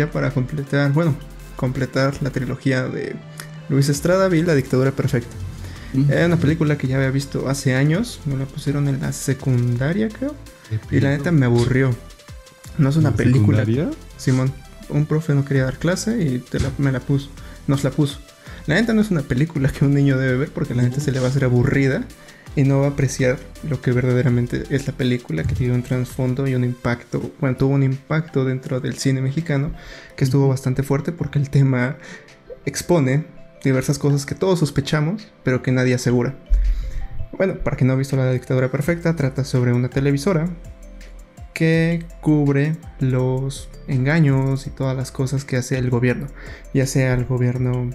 ya para completar, bueno, completar la trilogía de Luis Estrada, vi La Dictadura Perfecta. Era una película que ya había visto hace años, me la pusieron en la secundaria, creo. Y la neta me aburrió. No es una película. ¿Secundaria? Simón, un profe no quería dar clase y te la- me la puso. Nos la puso. La neta no es una película que un niño debe ver porque la neta se le va a hacer aburrida y no va a apreciar lo que verdaderamente es la película que tiene un trasfondo y un impacto. Bueno, tuvo un impacto dentro del cine mexicano que estuvo bastante fuerte porque el tema expone diversas cosas que todos sospechamos pero que nadie asegura. Bueno, para quien no ha visto La Dictadura Perfecta, trata sobre una televisora que cubre los engaños y todas las cosas que hace el gobierno, ya sea el gobierno,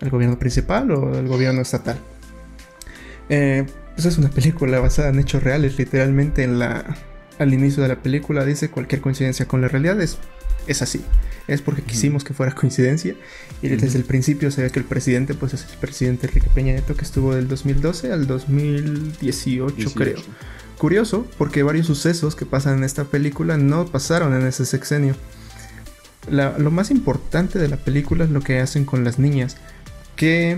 el gobierno principal o el gobierno estatal. Eh, pues es una película basada en hechos reales, literalmente en la, al inicio de la película dice cualquier coincidencia con la realidad es, es así. Es porque quisimos que fuera coincidencia y desde el principio se ve que el presidente pues es el presidente Enrique Peña Nieto que estuvo del 2012 al 2018 creo. Curioso, porque varios sucesos que pasan en esta película no pasaron en ese sexenio. La- lo más importante de la película es lo que hacen con las niñas, que,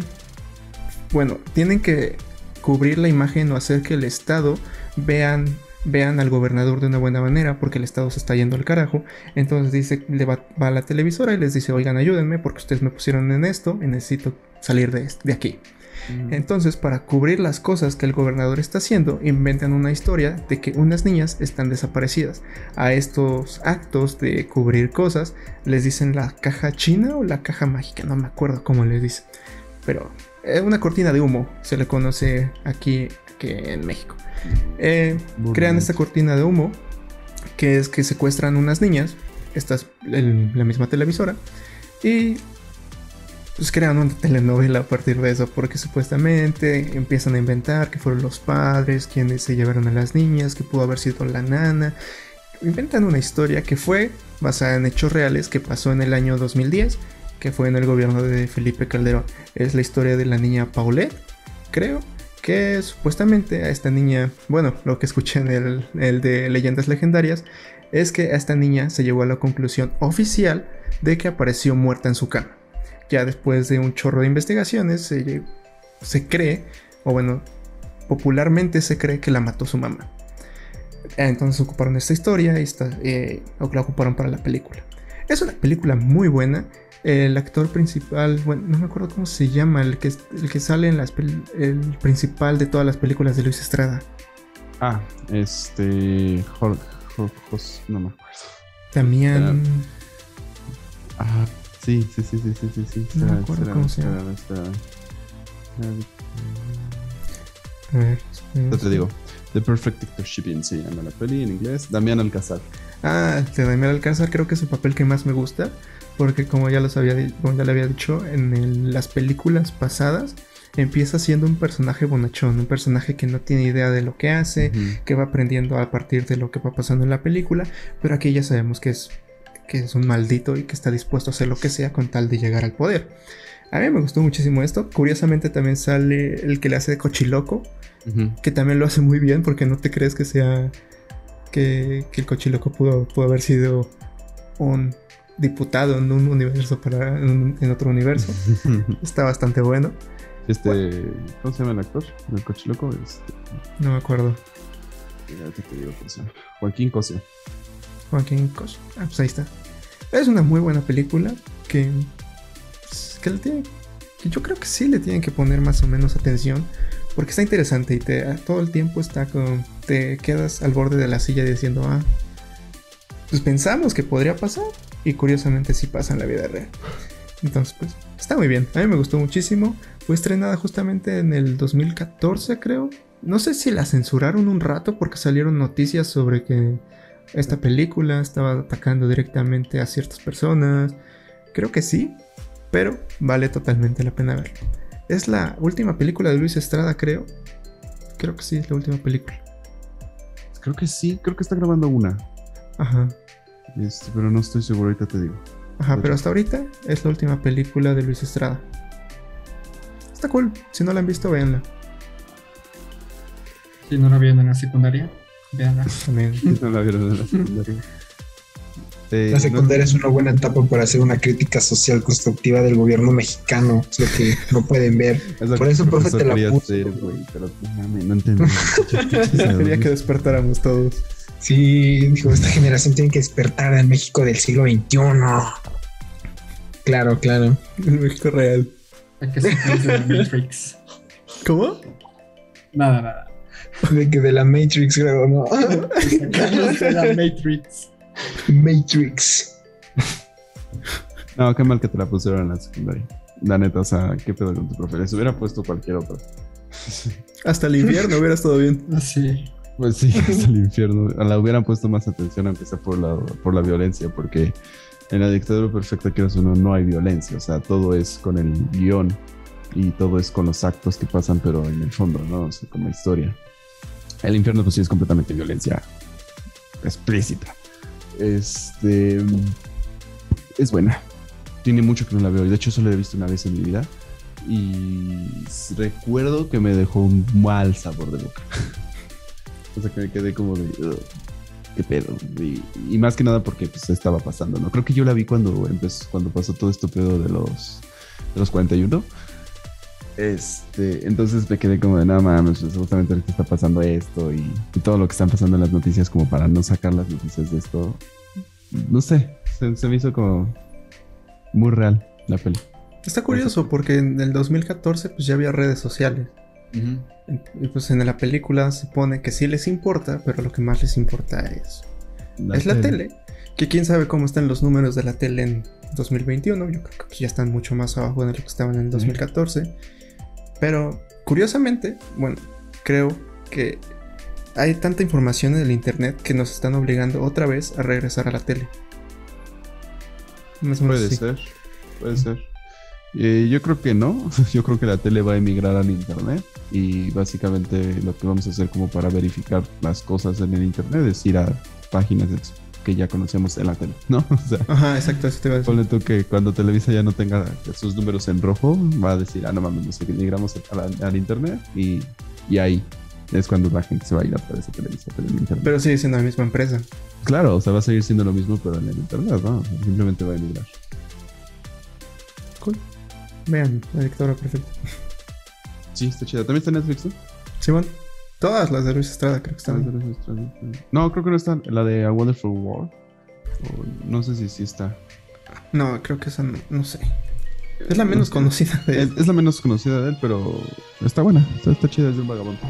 bueno, tienen que cubrir la imagen o hacer que el Estado vean, vean al gobernador de una buena manera, porque el Estado se está yendo al carajo. Entonces dice, le va, va a la televisora y les dice, oigan, ayúdenme porque ustedes me pusieron en esto y necesito salir de, de aquí. Entonces, para cubrir las cosas que el gobernador está haciendo, inventan una historia de que unas niñas están desaparecidas. A estos actos de cubrir cosas les dicen la caja china o la caja mágica, no me acuerdo cómo les dicen. Pero es una cortina de humo, se le conoce aquí, aquí en México. Eh, crean esta cortina de humo, que es que secuestran unas niñas, esta es el- la misma televisora, y pues crean una telenovela a partir de eso, porque supuestamente empiezan a inventar que fueron los padres quienes se llevaron a las niñas, que pudo haber sido la nana. Inventan una historia que fue basada en hechos reales que pasó en el año 2010, que fue en el gobierno de Felipe Calderón. Es la historia de la niña Paulette, creo, que supuestamente a esta niña, bueno, lo que escuché en el, el de Leyendas Legendarias, es que a esta niña se llegó a la conclusión oficial de que apareció muerta en su cama. Ya después de un chorro de investigaciones, se, se cree, o bueno, popularmente se cree que la mató su mamá. Entonces ocuparon esta historia y esta, eh, la ocuparon para la película. Es una película muy buena. El actor principal, bueno, no me acuerdo cómo se llama, el que, el que sale en las el principal de todas las películas de Luis Estrada. Ah, este. Jor- Jor- Jos- no me acuerdo. También. Ah, sí, sí, sí, sí, sí, sí. sí. No me acuerdo cómo se llama. A ver, Ya te digo. The Perfect Dictatorship se llama la peli en inglés. Damián Alcázar. Ah, de Daniel Alcázar creo que es el papel que más me gusta. Porque como ya, los había, como ya le había dicho, en el- las películas pasadas empieza siendo un personaje bonachón, un personaje que no tiene idea de lo que hace, que va aprendiendo a partir de lo que va pasando en la película, pero aquí ya sabemos que es, que es un maldito y que está dispuesto a hacer lo que sea con tal de llegar al poder. A mí me gustó muchísimo esto. Curiosamente también sale el que le hace de cochiloco, que también lo hace muy bien porque no te crees que sea que, que el cochiloco pudo, pudo haber sido un diputado en un universo para en, en otro universo. Está bastante bueno. Este. ¿Cómo se llama el actor? El coche loco. Este. No me acuerdo. te digo llama. Joaquín Cosio. Joaquín Cos. Ah, pues ahí está. Es una muy buena película que, pues, que, le tiene- que yo creo que sí le tienen que poner más o menos atención porque está interesante y te, todo el tiempo está con, te quedas al borde de la silla diciendo, ah, pues pensamos que podría pasar y curiosamente sí pasa en la vida real. Entonces, pues está muy bien. A mí me gustó muchísimo. Fue estrenada justamente en el 2014, creo. No sé si la censuraron un rato porque salieron noticias sobre que esta película estaba atacando directamente a ciertas personas. Creo que sí, pero vale totalmente la pena verla. Es la última película de Luis Estrada, creo. Creo que sí, es la última película. Creo que sí, creo que está grabando una. Ajá. Este, pero no estoy seguro, ahorita te digo. Ajá, pero hasta ahorita es la última película de Luis Estrada. Está cool. Si no la han visto, véanla. Si no la vieron en la secundaria, véanla. También. No la vieron en la secundaria. Eh, La no- secundaria es una buena etapa para hacer una crítica social constructiva del gobierno mexicano. Es lo que no pueden ver. es por eso profe te la puso. hacer, güey, pero no mames, no entendí. Quería que despertáramos todos. Sí, dijo, esta generación tiene que despertar al México del siglo XXI. Claro, claro. El México real. Hay que salir de la Matrix. ¿Cómo? Nada, nada. De que de la Matrix, creo, ¿no? Sacarnos de la Matrix. Matrix. No, qué mal que te la pusieron en la secundaria. La neta, o sea, qué pedo con tu profe. Les hubiera puesto cualquier otra. Hasta el infierno hubiera estado bien. Sí. Pues sí, hasta el infierno. La hubieran puesto más atención, aunque sea por la, por la violencia, porque en la dictadura perfecta, que uno, no hay violencia. O sea, todo es con el guion y todo es con los actos que pasan, pero en el fondo, ¿no? O sea, con la historia. El infierno, pues sí, es completamente violencia explícita. Este. Es buena. Tiene mucho que no la veo. De hecho, solo la he visto una vez en mi vida. Y recuerdo que me dejó un mal sabor de boca. o sea, que me quedé como de. "Ugh, ¿Qué pedo? Y, y más que nada porque pues estaba pasando, ¿no? Creo que yo la vi cuando empezó, cuando pasó todo este pedo de los, de los 41. Este, entonces me quedé como de nada mames, pues justamente ahorita está pasando esto y, y todo lo que están pasando en las noticias como para no sacar las noticias de esto. No sé, se, se me hizo como muy real la peli. Está curioso porque en el 2014 pues ya había redes sociales. Y pues en la película se pone que sí les importa, pero lo que más les importa es, es la tele. Que quién sabe cómo están los números de la tele en 2021. Yo creo que ya están mucho más abajo de lo que estaban en 2014. Pero curiosamente, bueno, creo que hay tanta información en el internet que nos están obligando otra vez a regresar a la tele. Más o menos Puede así. ser, puede ser. Eh, yo creo que no. Yo creo que la tele va a emigrar al internet y básicamente lo que vamos a hacer como para verificar las cosas en el internet es ir a páginas que ya conocemos en la tele, ¿no? O sea, Ajá, exacto, eso te iba a decir. ponle tú que cuando Televisa ya no tenga sus números en rojo, va a decir, ah, no mames, no sé, migramos al internet y, y ahí es cuando la gente se va a ir a través de Televisa, pero en internet. Pero sigue siendo la misma empresa. claro, o sea, va a seguir siendo lo mismo, pero en el internet, ¿no? O sea, simplemente va a emigrar. Cool. Vean, la dictadura perfecta. Sí, está chida. ¿También está en Netflix, no? Simón, todas las de Luis Estrada creo que están. No, creo que no está. La de A Wonderful World. O no sé si sí está. No, creo que esa no, no sé. Es la menos conocida de él. es la menos conocida de él, pero está buena. Está, está chida, es de un vagabundo.